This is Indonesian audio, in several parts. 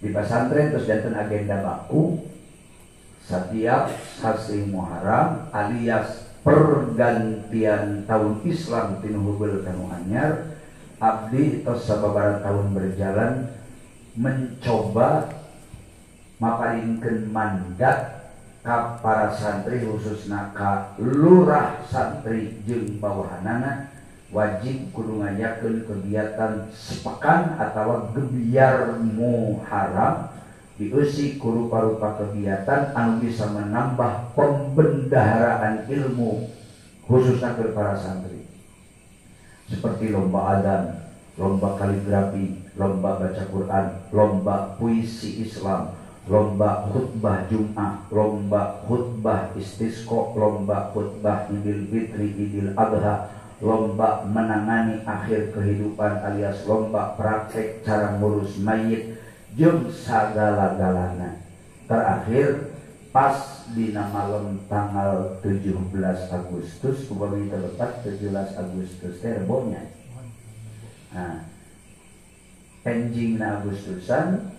di pesantren terus jantan agenda baku. Setiap sasi Muharram alias pergantian tahun Islam tinu hubul kanu anyar abdi tos sababaraha tahun berjalan mencoba maparingkeun mandat ka para santri khususna ka lurah santri jeung bawahanana wajib kudu ngayakeun kegiatan sepekan atau gebiar muharam diusi kudu parupa kegiatan anu bisa menambah pembendaharaan ilmu khususnya ke para santri. Seperti lomba adan, lomba kaligrafi, lomba baca Quran, lomba puisi Islam, lomba khutbah Jum'ah, lomba khutbah istisqo, lomba khutbah Idul Fitri, Idul Adha, lomba menangani akhir kehidupan alias lomba praktek cara ngurus mayit jeng sagala-galana. Terakhir pas di malam tanggal 17 Agustus upami terlepas 17 Agustus terbonya nah penjing na Agustusan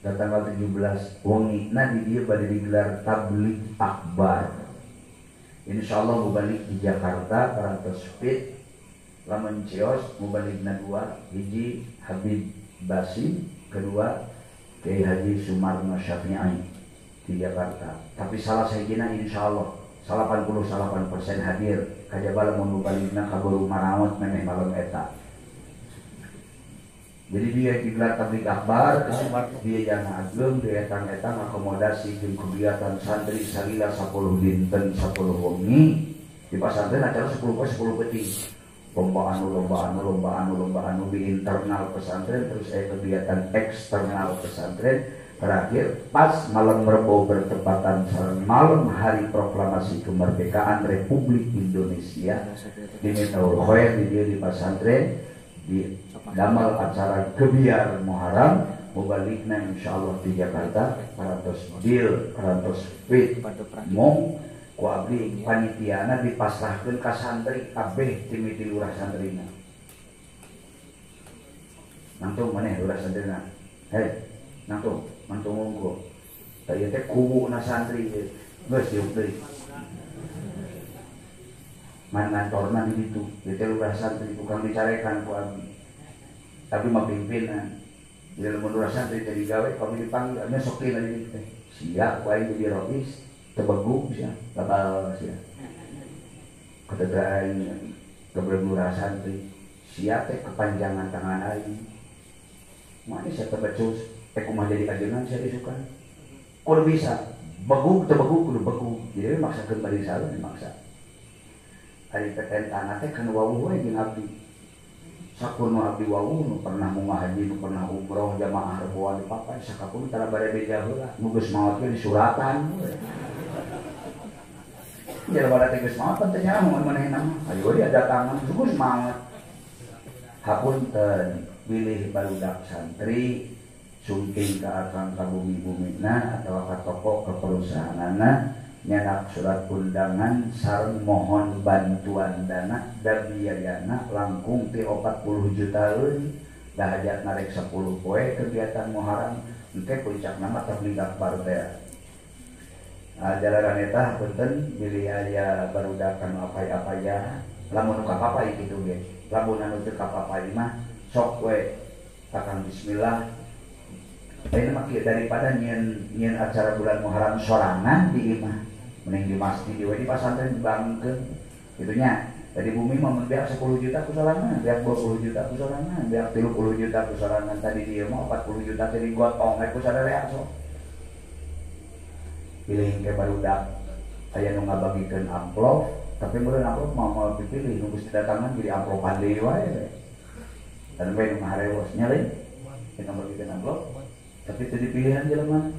dan tanggal 17 wengi nah di dia pada digelar tablik akbar Insya Allah mau balik di Jakarta parantos speed lamun cios mau balik na dua hiji Habib Basim kedua Kiai Haji Sumarno Syafi'i di Jakarta. Tapi salah saya gina insya Allah 88 persen hadir. Kajabala mau balik na kaburu marawat memeh malam eta jadi dia digelar tablik akbar dia jangan ageng dia etang etang akomodasi jeung kegiatan santri salila 10 dinten 10 wengi. Di pesantren acara 10 ke 10 peti. Lomba anu lomba anu lomba anu lomba anu di internal pesantren terus saya kegiatan eksternal pesantren. Terakhir pas malam Rebo bertepatan malam hari proklamasi kemerdekaan Republik Indonesia. Di Metaul Khoir di dia di pesantren di damal acara kebiar Muharram mubalikna insya Allah di Jakarta parantos deal parantos fit mong ku abdi panitiana dipasrahkeun ka santri kabeh ti miti lurah santrina. Nangtung maneh lurah santrina. Hei nangtung nangtung monggo. Tadi teh kubu na santri geus man ngantorna di ditu teh lurah santri tukang dicarekan ku abdi tapi mah pimpinan di dalam menurut santri jadi gawe kami dipanggil nya sokin lagi teh siap wae jadi rois tebegu sia bakal sia kata aing santri. Siap teh kepanjangan tangan aing. Mana saya tebecus teh kumaha jadi ajengan saya disukan kudu bisa. Begu tebegu kudu begu jadi maksakeun bari salah maksa hari peten tanah teh kan wawuh we jeung abdi. Sakurno abdi wawu nu pernah mau haji nu pernah umroh jamaah reboan di papa sakapun tara bare beja heula. Nu geus maot di suratan. Jadi pada tegas maot teh nya mun manehna ayo dia datangan geus maot. Hapunten pilih barudak santri sungking ke akang ka bumi-bumina atau ka toko ke perusahaanana nyenak surat undangan sarang mohon bantuan dana dan biayana langkung ti 40 juta eun dah hajat narik 10 poe kegiatan Muharram engke puncak nama tabligh akbar teh. Nah, jalanan eta punten milih aya barudakan apa apa ya lamun ka apa gitu ge lamun anu teu ka apa mah sok we. Takang bismillah. Ini mah daripada nyen nyen acara bulan Muharram sorangan di imah mending di masjid di pesantren dibangun itunya. Dari bumi mau biar 10 juta kusalangan biar 20 juta kusalangan biar 30 juta kusalangan tadi dia mau 40 juta jadi gotong eh kusadarea so. Pilih ke baru dak. Aya nu ngabagikan amplop tapi meureun amplop mau mau dipilih nunggu tangan jadi amplopan deui wae. Dan bae nu ngaharewos nyalin kita bagikan amplop tapi tadi pilihan jelema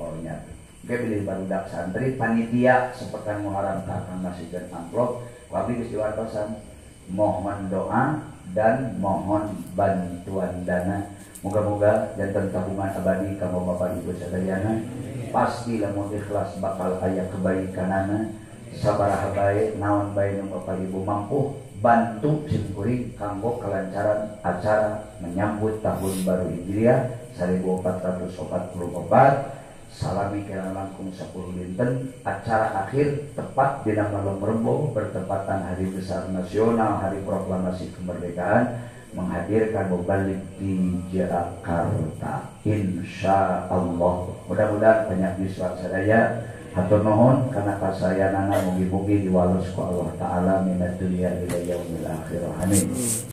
oh nyata Oke pilih barudak santri panitia sepekan Muharram kakang masih dan amplop. Wabi geus diwartosan mohon doa dan mohon bantuan dana. Moga-moga jantan tabungan abadi kamu bapak ibu sadayana pasti lamun ikhlas bakal aya kebaikanana sabaraha bae naon bae bapak ibu mampu bantu simkuring kanggo kelancaran acara menyambut tahun baru Hijriah 1444 salami kira langkung 10 dinten acara akhir tepat di malam Rembo bertepatan hari besar nasional hari proklamasi kemerdekaan menghadirkan balik di Jakarta. Insya Allah mudah-mudahan banyak biswa sadaya Hatur nuhun karena kasayanana mugi-mugi diwalos ku Allah taala minad dunya ila yaumil akhir. Amin